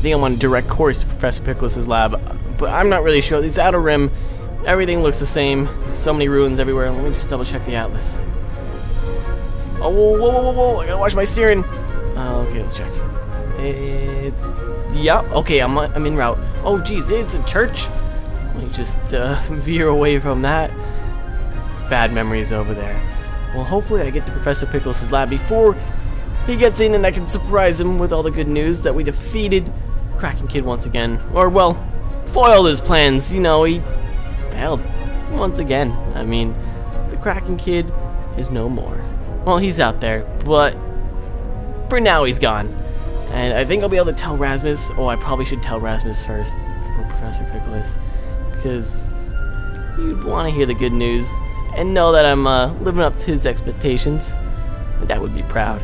think I'm on a direct course to Professor Pikalus' lab, but I'm not really sure. It's Outer Rim. Everything looks the same. So many ruins everywhere. Let me just double check the atlas. Oh, whoa, whoa, whoa, whoa. I gotta watch my steering. Uh, okay, let's check. Uh, yeah, okay, I'm, I'm in route. Oh, geez, there's the church. Let me just uh, veer away from that. Bad memories over there. Well, hopefully I get to Professor Pikalus' lab before he gets in and I can surprise him with all the good news that we defeated Kraken Kid once again. Or, well, foiled his plans. You know, he failed once again. I mean, the Kraken Kid is no more. Well, he's out there, but for now he's gone. And I think I'll be able to tell Rasmus. Oh, I probably should tell Rasmus first before Professor Pikalus. Because you'd want to hear the good news and know that I'm uh, living up to his expectations. My dad would be proud.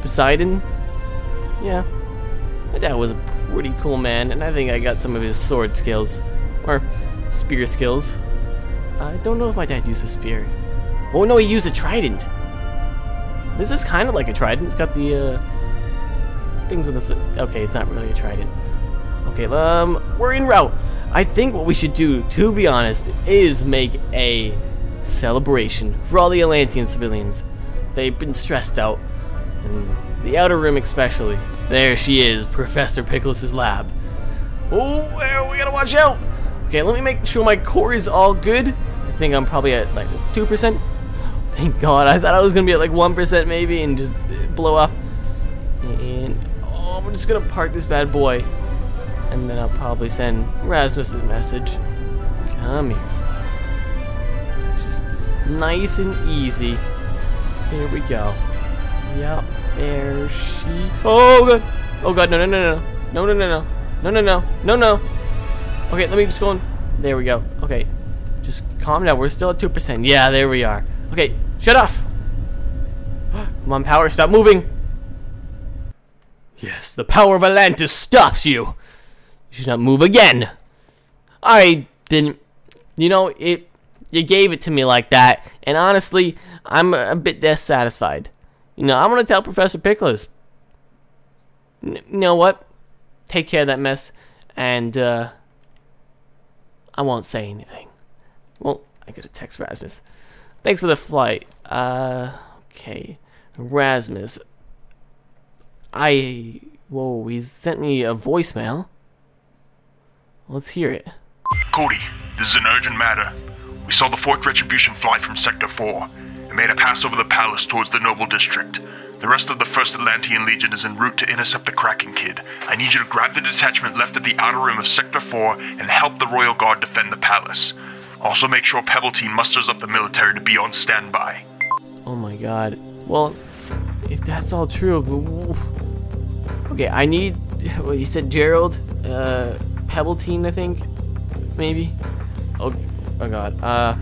Poseidon? Yeah. My dad was a pretty cool man, and I think I got some of his sword skills. Or spear skills. I don't know if my dad used a spear. Oh no, he used a trident. This is kind of like a trident. It's got the uh, things on the. Okay, it's not really a trident. Okay, um, we're in route. I think what we should do, to be honest, is make a celebration for all the Atlantean civilians. They've been stressed out, and the Outer room especially. There she is, Professor Pikalus' lab. Oh, we gotta watch out. Okay, let me make sure my core is all good. I think I'm probably at like 2%. Thank God, I thought I was gonna be at like 1% maybe and just blow up. And, oh, I'm just gonna park this bad boy. And then I'll probably send Rasmus a message. Come here. It's just nice and easy. Here we go. Yep, there she. Oh god. Oh god, no, no, no, no. No, no, no, no. No, no, no. No, no. Okay, let me just go on. There we go. Okay. Just calm down. We're still at 2%. Yeah, there we are. Okay, shut off. Come on, power, stop moving. Yes, the power of Atlantis stops you. You should not move again. I didn't. You know, it. You gave it to me like that, and honestly, I'm a bit dissatisfied. You know, I'm gonna tell Professor Pikalus. you know what? Take care of that mess, and uh, I won't say anything. Well, I gotta text Rasmus. Thanks for the flight. Uh, okay, Rasmus. I whoa, he sent me a voicemail. Let's hear it. Cody, this is an urgent matter. We saw the fourth retribution fly from Sector 4 and made a pass over the palace towards the Noble District. The rest of the 1st Atlantean Legion is en route to intercept the Kraken Kid. I need you to grab the detachment left at the outer rim of Sector 4 and help the Royal Guard defend the palace. Also make sure Pebbleteam musters up the military to be on standby. Oh my god. Well, if that's all true, okay, I need. Well, you said Gerald, uh, Pebbleteam, I think, maybe. Oh, oh god. Uh,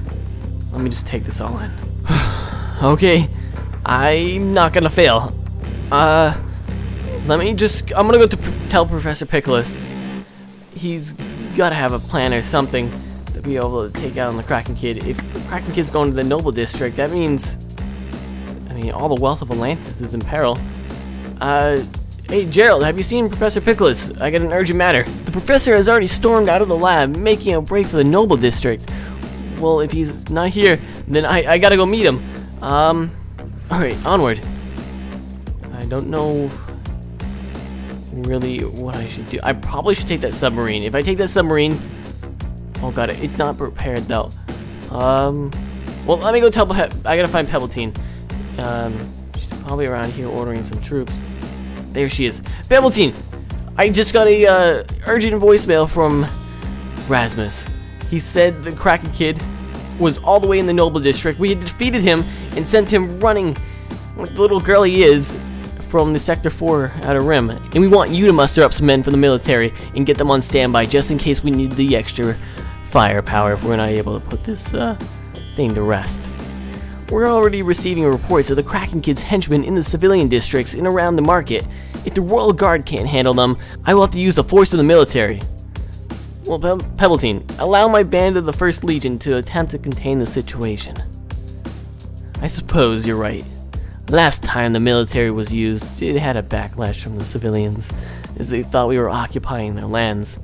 let me just take this all in. Okay, I'm not gonna fail. Uh, let me just. I'm gonna go to tell Professor Pikalus. He's gotta have a plan or something to be able to take out on the Kraken Kid. If the Kraken Kid's going to the Noble District, that means. I mean, all the wealth of Atlantis is in peril. Uh, hey Gerald, have you seen Professor Pikalus? I got an urgent matter. The professor has already stormed out of the lab, making a break for the Noble District. Well, if he's not here, then I, I gotta go meet him. Um, alright, onward. I don't know really what I should do. I probably should take that submarine. If I take that submarine, oh god, it it's not prepared though. Um, well, let me go tell. I gotta find Pebbleteam. Um, she's probably around here ordering some troops. There she is, Pebbleteam. I just got a uh, urgent voicemail from Rasmus. He said the Kraken Kid was all the way in the Noble District. We had defeated him and sent him running like the little girl he is from the Sector 4 Outer Rim. And we want you to muster up some men from the military and get them on standby just in case we need the extra firepower if we're not able to put this uh, thing to rest. We're already receiving reports of the Kraken Kid's henchmen in the civilian districts and around the market. If the Royal Guard can't handle them, I will have to use the force of the military. Well, Pe Pebbleteam, allow my band of the 1st Legion to attempt to contain the situation. I suppose you're right. Last time the military was used, it had a backlash from the civilians. as they thought we were occupying their lands.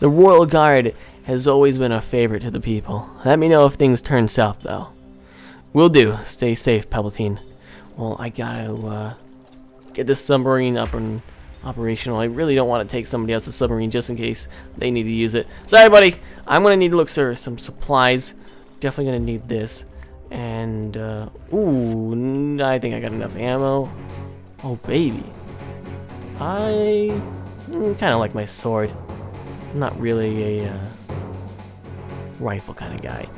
The Royal Guard has always been a favorite to the people. Let me know if things turn south, though. Will do. Stay safe, Palpatine. Well, I gotta uh, get this submarine up and operational. I really don't want to take somebody else's submarine just in case they need to use it. Sorry, buddy. I'm gonna need to look for some supplies. Definitely gonna need this. And, uh, ooh, I think I got enough ammo. Oh, baby. I mm, kind of like my sword. I'm not really a uh, rifle kind of guy.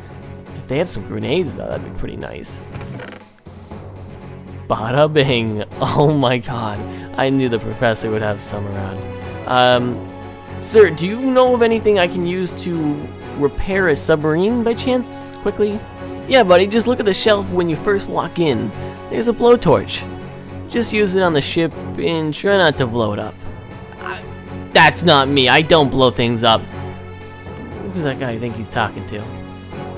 If they have some grenades, though, that'd be pretty nice. Bada bing. Oh my god. I knew the professor would have some around. Um, sir, do you know of anything I can use to repair a submarine by chance, quickly? Yeah, buddy, just look at the shelf when you first walk in. There's a blowtorch. Just use it on the ship and try not to blow it up. I, that's not me. I don't blow things up. Who's that guy I think he's talking to?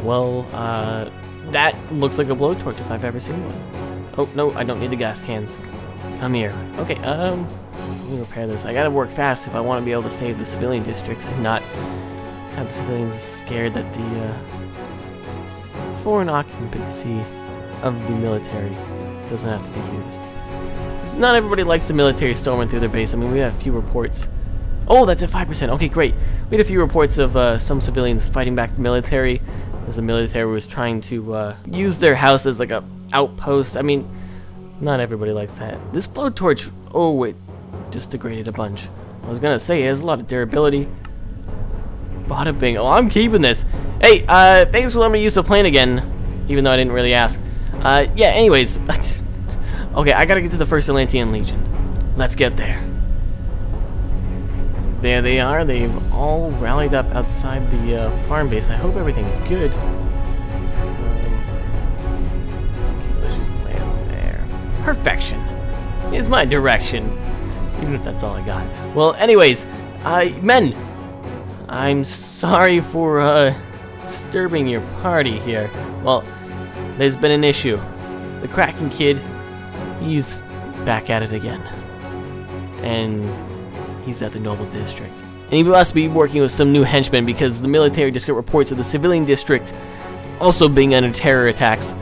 Well, uh, that looks like a blowtorch if I've ever seen one. Oh, no, I don't need the gas cans. Come here. Okay, um, let me repair this. I gotta work fast if I want to be able to save the civilian districts and not have the civilians scared that the, uh, foreign occupancy of the military doesn't have to be used. Because not everybody likes the military storming through their base. I mean, we had a few reports. Oh, that's at 5%. Okay, great. We had a few reports of uh, some civilians fighting back the military as the military was trying to uh, use their house as like a outpost. I mean, not everybody likes that. This blowtorch, oh, it just degraded a bunch. I was gonna say, it has a lot of durability. Bada bing. Oh, I'm keeping this. Hey, uh, thanks for letting me use the plane again, even though I didn't really ask. Uh, yeah, anyways. okay, I gotta get to the First Atlantean Legion. Let's get there. There they are. They've all rallied up outside the uh, farm base. I hope everything's good. Perfection is my direction. Even if that's all I got. Well, anyways, uh, men, I'm sorry for, uh, disturbing your party here. Well, there's been an issue. The Kraken Kid, he's back at it again. And he's at the Noble District. And he must be working with some new henchmen because the military just got reports of the civilian district also being under terror attacks,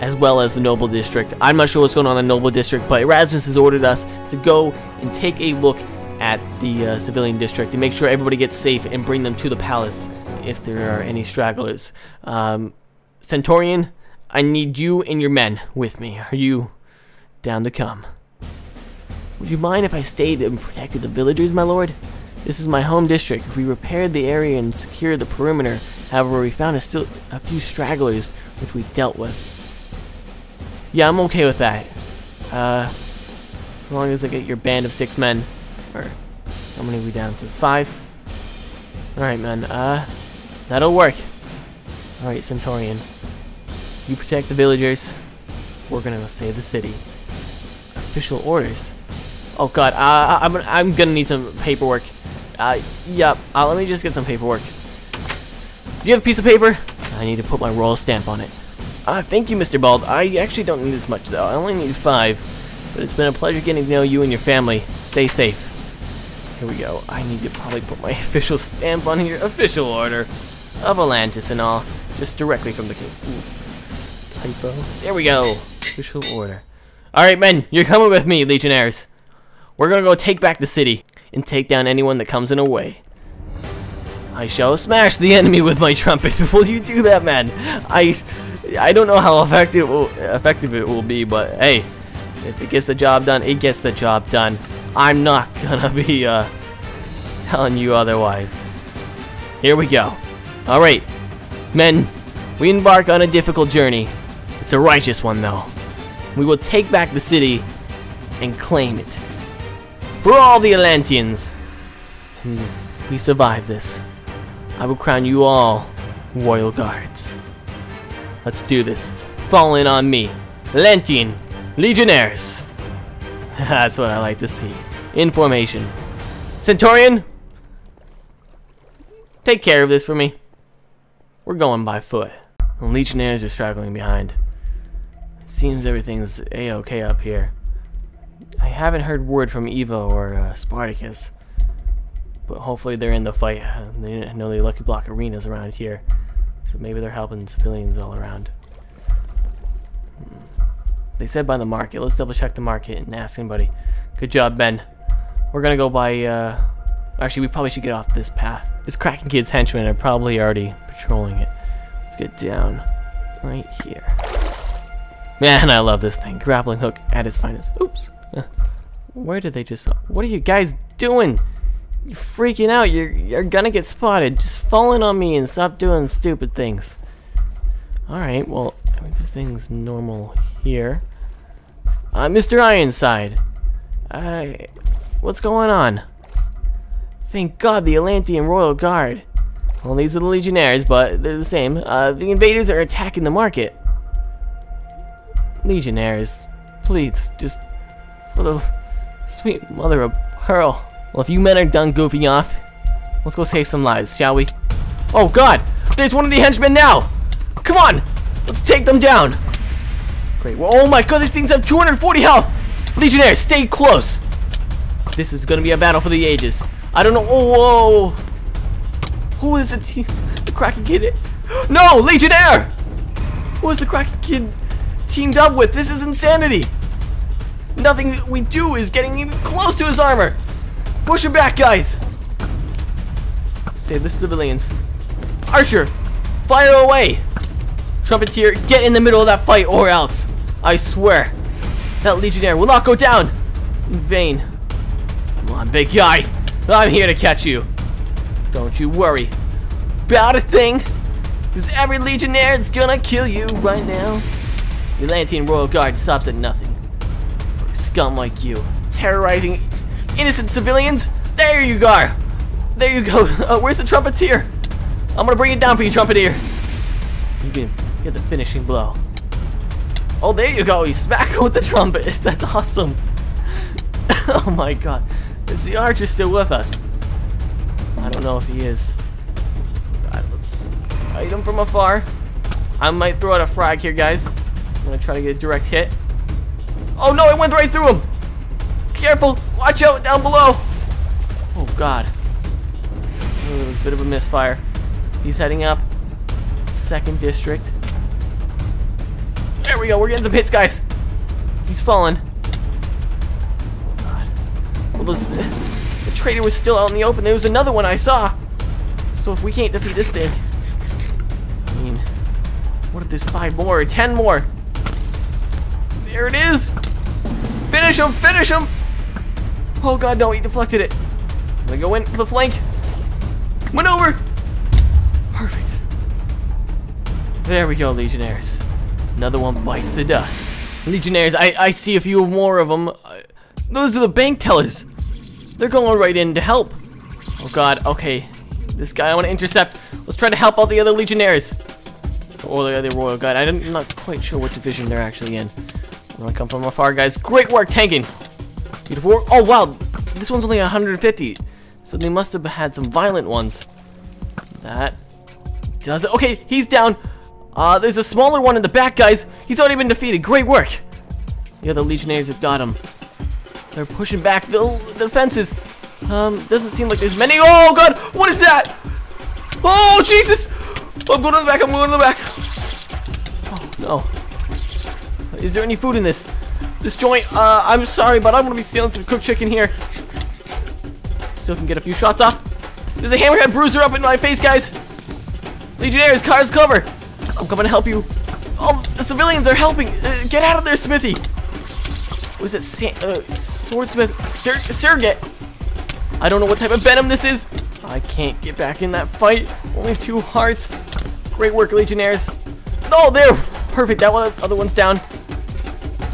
as well as the Noble District. I'm not sure what's going on in the Noble District, but Erasmus has ordered us to go and take a look at the uh, civilian district and make sure everybody gets safe and bring them to the palace if there are any stragglers. Um, Centaurian, I need you and your men with me. Are you down to come? Would you mind if I stayed and protected the villagers, my lord? This is my home district. We repaired the area and secured the perimeter. However, we found a, still a few stragglers, which we dealt with. Yeah, I'm okay with that. Uh, as long as I get your band of six men. Or, how many are we down to? Five? Alright, man. Uh, that'll work. Alright, Centaurian. You protect the villagers. We're gonna go save the city. Official orders. Oh god, uh, I'm, I'm gonna need some paperwork. Uh, yep. Uh, let me just get some paperwork. Do you have a piece of paper? I need to put my royal stamp on it. Uh, thank you, Mr. Bald. I actually don't need as much, though. I only need five. But it's been a pleasure getting to know you and your family. Stay safe. Here we go. I need to probably put my official stamp on here. Official order of Atlantis and all. Just directly from the king. Ooh. Typo. There we go. Official order. Alright, men. You're coming with me, Legionnaires. We're gonna go take back the city and take down anyone that comes in our way. I shall smash the enemy with my trumpet. will you do that, man? I, I don't know how effective effective it will be, but hey, if it gets the job done, it gets the job done. I'm not gonna be uh, telling you otherwise. Here we go. Alright, men, we embark on a difficult journey. It's a righteous one, though. We will take back the city and claim it. For all the Atlanteans. And we survive this. I will crown you all royal guards. Let's do this. Fall in on me. Lentin. Legionnaires. That's what I like to see. In formation. Centaurian, take care of this for me. We're going by foot. The Legionnaires are straggling behind. Seems everything's a-okay up here. I haven't heard word from Evo or uh, Spartacus. But hopefully they're in the fight. They know the Lucky Block arenas around here. So maybe they're helping civilians all around. Hmm. They said by the market. Let's double check the market and ask anybody. Good job, Ben. We're gonna go by, uh... Actually, we probably should get off this path. This Kraken Kid's henchmen are probably already patrolling it. Let's get down right here. Man, I love this thing. Grappling hook at its finest. Oops. Uh, Where did they just... What are you guys doing? You're freaking out. You're, you're gonna get spotted. Just fall in on me and stop doing stupid things. Alright, well, everything's normal here. Uh, Mr. Ironside. I... What's going on? Thank God the Atlantean Royal Guard. Well, these are the Legionnaires, but they're the same. Uh, the invaders are attacking the market. Legionnaires, please, just for the sweet mother of pearl. Well, if you men are done goofing off, let's go save some lives, shall we? Oh God, there's one of the henchmen now. Come on, let's take them down. Great. Well, oh my God, these things have 240 health. Legionnaires, stay close. This is gonna be a battle for the ages. I don't know. Oh, whoa. Who is the team? The Kraken Kid? No, Legionnaire! Who is the Kraken Kid teamed up with? This is insanity. Nothing we do is getting even close to his armor. Push him back, guys. Save the civilians. Archer, fire away. Trumpeteer, get in the middle of that fight or else. I swear, that Legionnaire will not go down in vain. Come on, big guy. I'm here to catch you. Don't you worry about a thing, because every Legionnaire is gonna kill you right now. The Atlantean Royal Guard stops at nothing. For a scum like you, terrorizing innocent civilians. There you go. There you go. Uh, where's the trumpeter? I'm gonna bring it down for you, trumpeter. You can get the finishing blow. Oh, there you go. You smack him with the trumpet. That's awesome. oh my god. Is the archer still with us? I don't know if he is. God, let's fight him from afar. I might throw out a frag here, guys. I'm gonna try to get a direct hit. Oh no, it went right through him! Careful! Watch out down below! Oh god. Oh, it was a bit of a misfire. He's heading up. Second district. There we go, we're getting some hits, guys. He's falling. Oh god. Well, those, the traitor was still out in the open. There was another one I saw. So if we can't defeat this thing, I mean, what if there's five more or ten more? There it is! Finish him! Finish him! Oh god, no, he deflected it. I'm gonna go in for the flank. Maneuver! Perfect. There we go, Legionnaires. Another one bites the dust. Legionnaires, I, I see a few more of them. Uh, those are the bank tellers. They're going right in to help. Oh god, okay. This guy I want to intercept. Let's try to help out the other Legionnaires. Or the other Royal Guard. I'm not quite sure what division they're actually in. I'm gonna come from afar, guys. Great work tanking. Oh wow, this one's only 150. So they must have had some violent ones. That does it. Okay, he's down. Uh, there's a smaller one in the back, guys. He's already been defeated. Great work. Yeah, the other Legionnaires have got him. They're pushing back the, the fences. Um, doesn't seem like there's many. Oh god, what is that? Oh Jesus! I'm going to the back. I'm going to the back. Oh no. Is there any food in this? This joint. Uh, I'm sorry, but I'm gonna be stealing some cooked chicken here. Still can get a few shots off. There's a hammerhead bruiser up in my face, guys. Legionnaires, cars cover. I'm coming to help you. Oh, the civilians are helping. Uh, get out of there, Smithy. Was it Sa uh, Swordsmith? Sur Surrogate. I don't know what type of venom this is. I can't get back in that fight. Only two hearts. Great work, Legionnaires. Oh, there. Perfect. That one, other one's down.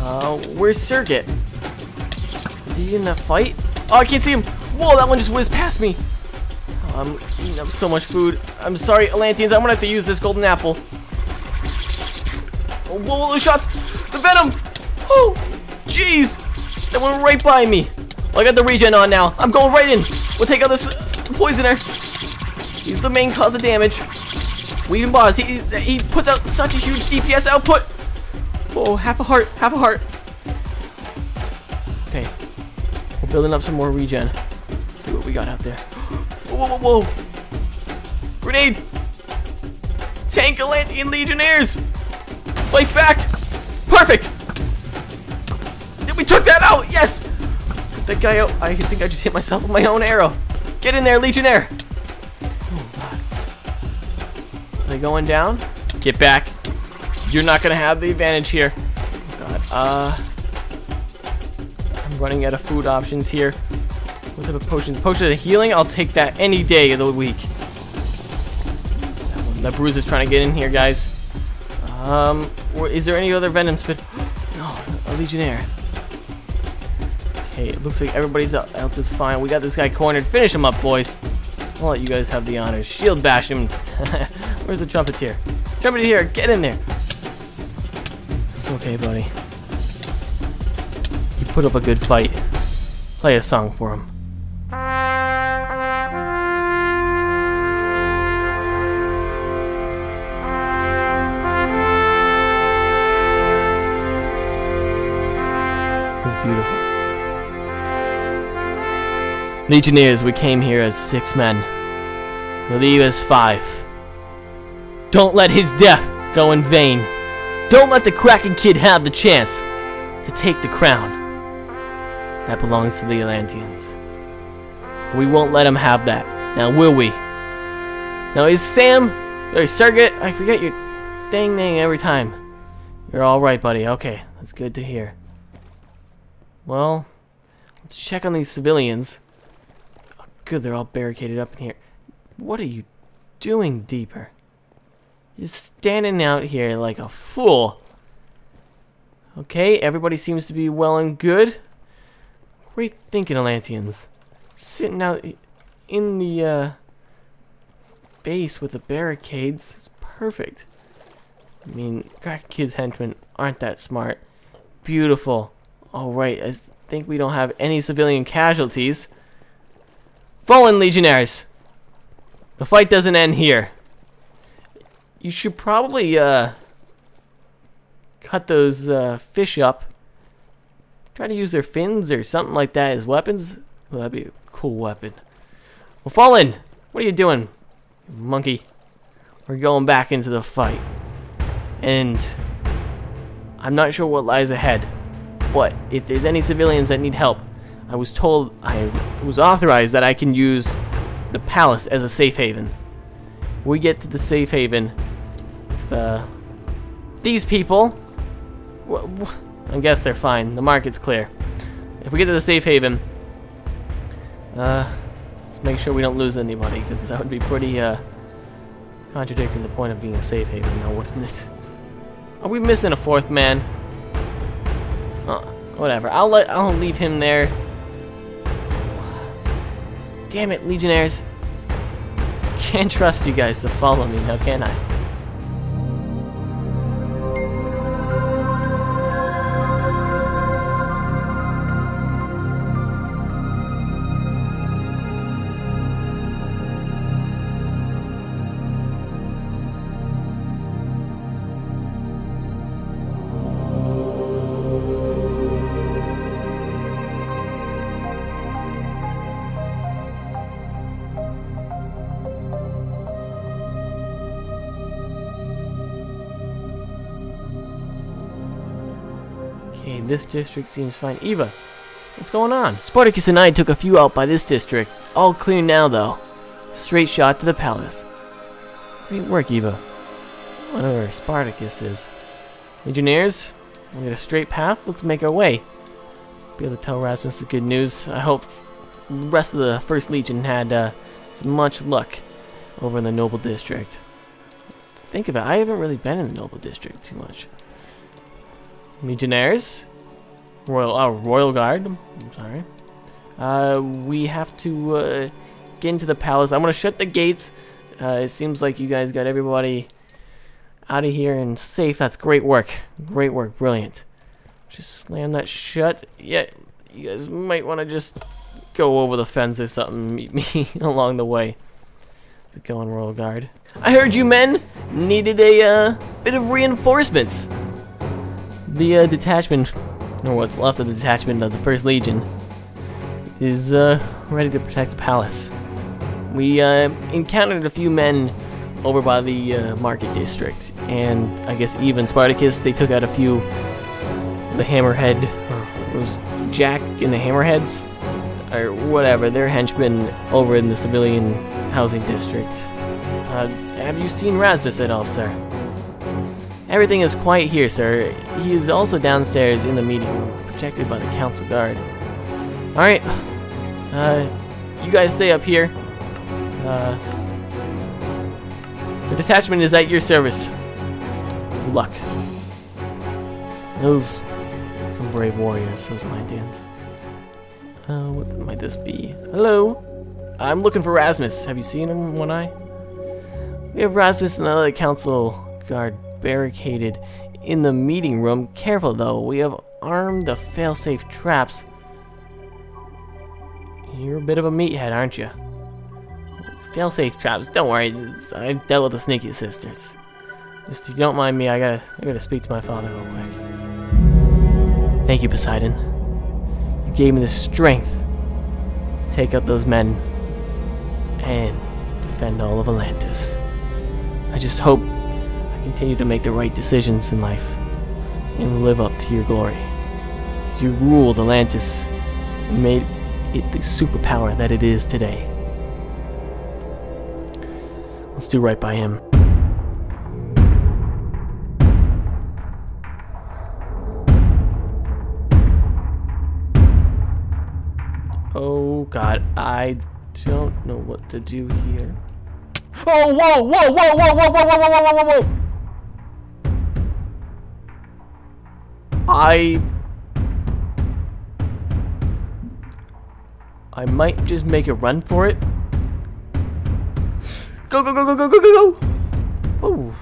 Uh, where's Surrogate? Is he in that fight? Oh, I can't see him. Whoa, that one just whizzed past me. Oh, I'm eating up so much food. I'm sorry, Atlanteans. I'm gonna have to use this golden apple. Oh, whoa, those shots. The venom. Oh, jeez. That went right by me. Well, I got the regen on now. I'm going right in. We'll take out this poisoner. He's the main cause of damage. Weaving boss. He, he puts out such a huge DPS output. Oh, half a heart. Half a heart. Okay. We're building up some more regen. Let's see what we got out there. Whoa, whoa, whoa, whoa! Grenade! Tank Atlantean Legionnaires! Fight back! Perfect! We took that out! Yes! Put that guy out. I think I just hit myself with my own arrow. Get in there, Legionnaire! Oh, God. Are they going down? Get back. You're not gonna have the advantage here. God. Uh... I'm running out of food options here. What type of potions? Potion of healing? I'll take that any day of the week. That bruise is trying to get in here, guys. Um, or is there any other venom spit? no, a legionnaire. Okay, it looks like everybody's out, out is fine. We got this guy cornered. Finish him up, boys. I'll let you guys have the honors. Shield bash him. Where's the trumpeter? Trumpeter, get in there. It's okay, buddy. You put up a good fight. Play a song for him. It was beautiful. Legionnaires, we came here as six men. We leave as five. Don't let his death go in vain. Don't let the Kraken Kid have the chance to take the crown that belongs to the Atlanteans. We won't let him have that. Now, will we? Now, is Sam or Sergit? I forget your dang name every time. You're all right, buddy. Okay, that's good to hear. Well, let's check on these civilians. Oh, good, they're all barricaded up in here. What are you doing, Deeper? You're standing out here like a fool. Okay, everybody seems to be well and good. Great thinking, Atlanteans. Sitting out in the uh, base with the barricades is perfect. I mean, Crack Kids henchmen aren't that smart. Beautiful. Alright, I think we don't have any civilian casualties. Fallen legionaries! The fight doesn't end here. You should probably, uh, cut those, uh, fish up. Try to use their fins or something like that as weapons. Well, that'd be a cool weapon. Well, Fallen! What are you doing, monkey? We're going back into the fight. And I'm not sure what lies ahead. But if there's any civilians that need help, I was told, I was authorized that I can use the palace as a safe haven. We get to the safe haven. Uh, these people, I guess they're fine. The market's clear. If we get to the safe haven, uh, let's make sure we don't lose anybody, because that would be pretty, uh, contradicting the point of being a safe haven now, wouldn't it? Are we missing a fourth man? Uh, whatever. I'll let I'll leave him there. Damn it, Legionnaires. Can't trust you guys to follow me now, can I? This district seems fine. Eva, what's going on? Spartacus and I took a few out by this district. All clear now, though. Straight shot to the palace. Great work, Eva. Whatever Spartacus is. Legionnaires, we got a straight path. Let's make our way. Be able to tell Rasmus the good news. I hope the rest of the First Legion had uh, as much luck over in the Noble District. Think of it, I haven't really been in the Noble District too much. Legionnaires, Royal uh, Royal Guard. I'm sorry. Uh, we have to uh, get into the palace. I'm gonna shut the gates. Uh, it seems like you guys got everybody out of here and safe. That's great work. Great work. Brilliant. Just slam that shut. Yeah, you guys might want to just go over the fence or something. Meet me along the way. To go on Royal Guard. I heard you men needed a uh, bit of reinforcements. The uh, detachment or what's left of the detachment of the First Legion, is uh, ready to protect the palace. We uh, encountered a few men over by the uh, market district, and I guess even Spartacus, they took out a few the Hammerhead, or was Jack and the Hammerheads, or whatever, they're henchmen over in the civilian housing district. Uh, have you seen Rasmus at all, sir? Everything is quiet here, sir. He is also downstairs in the meeting room, protected by the council guard. Alright, uh, you guys stay up here. Uh, the detachment is at your service. Good luck. Those, some brave warriors, those Atlanteans. Uh, what might this be? Hello? I'm looking for Rasmus. Have you seen him, One Eye? We have Rasmus and another council guard barricaded in the meeting room. Careful though, we have armed the failsafe traps. You're a bit of a meathead, aren't you? Failsafe traps. Don't worry, I've dealt with the Sneaky Sisters. Just if you don't mind me, I gotta, I gotta speak to my father real quick. Thank you, Poseidon. You gave me the strength to take out those men and defend all of Atlantis. I just hope continue to make the right decisions in life and live up to your glory. You ruled Atlantis and made it the superpower that it is today. Let's do right by him. Oh god, I don't know what to do here. Oh, whoa, whoa, whoa, whoa, whoa, whoa, whoa, whoa, whoa, whoa, whoa! I... I might just make a run for it. Go, go, go, go, go, go, go, go! Oh,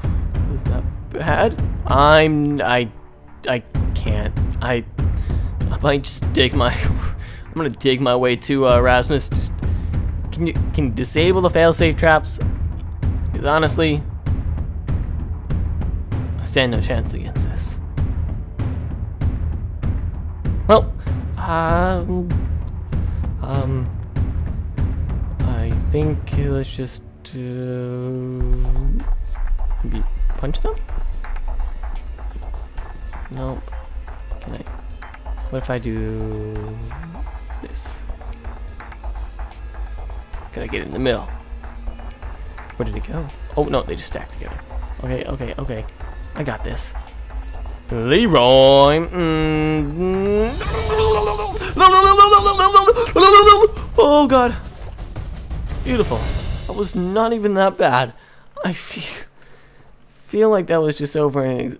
is that bad? I'm... I... I can't. I... I might just dig my... I'm gonna dig my way to uh, Rasmus. Just can you can you disable the failsafe traps? Because honestly, I stand no chance against this. Um, um, I think let's just uh, punch them. Nope. Can I? What if I do this? Can I get in the middle? Where did it go? Oh, no, they just stacked together. Okay, okay, okay. I got this. Leroy. Mm. Oh, God. Beautiful. That was not even that bad. I feel, feel like that was just over uh,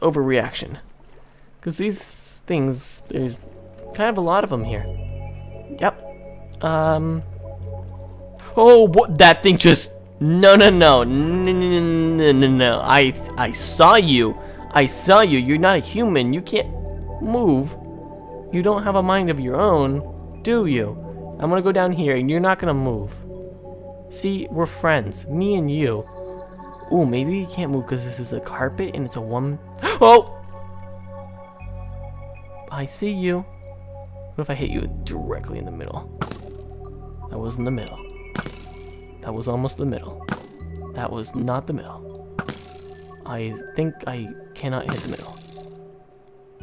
overreaction. Because these things, there's kind of a lot of them here. Yep. Um. Oh, what? That thing just. No, no, no, no, no, no, no. I, I saw you. I saw you. You're not a human. You can't move. You don't have a mind of your own, do you? I'm gonna go down here, and you're not gonna move. See, we're friends. Me and you. Ooh, maybe you can't move because this is a carpet and it's a one. Oh! I see you. What if I hit you directly in the middle? That was in the middle. That was almost the middle. That was not the middle. I think I cannot hit the middle.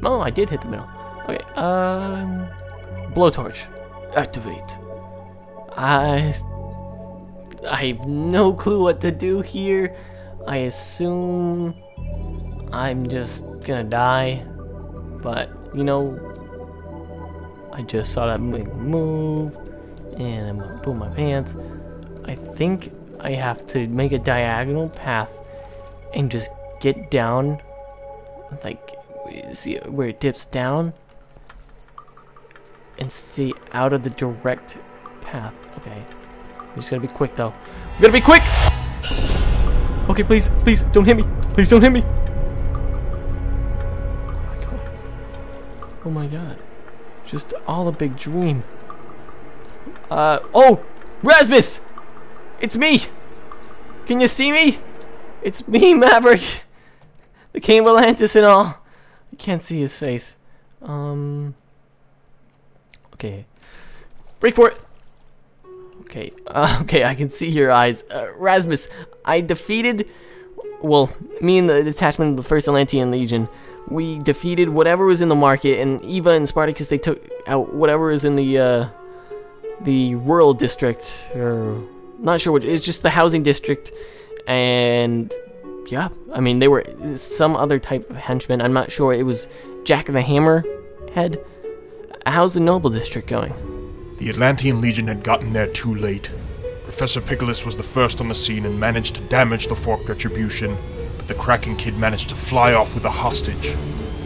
Oh, I did hit the middle. Okay, um... Blowtorch. Activate. I... I have no clue what to do here. I assume... I'm just gonna die. But, you know... I just saw that move. And I'm gonna pull my pants. I think I have to make a diagonal path and just get down, like, see where it dips down, and stay out of the direct path. Okay, I'm just gotta be quick though. I'm gonna be quick! Okay, please, please, don't hit me. Please don't hit me. Oh my god. Just all a big dream. Uh, oh! Rasmus! It's me! Can you see me? It's me, Maverick! The King and all. I can't see his face. Um. Okay. Break for it. Okay. Uh, okay, I can see your eyes. Uh, Rasmus, I defeated. Well, me and the detachment of the First Atlantean Legion, we defeated whatever was in the market, and Eva and Spartacus they took out whatever was in the uh, the rural district, or not sure what. It's just the housing district, and yeah, I mean they were some other type of henchmen. I'm not sure. It was Jack the Hammer head. How's the Noble District going? The Atlantean Legion had gotten there too late. Professor Pikalus was the first on the scene and managed to damage the Forked Retribution, but the Kraken Kid managed to fly off with a hostage.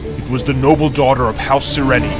It was the noble daughter of House Sireni,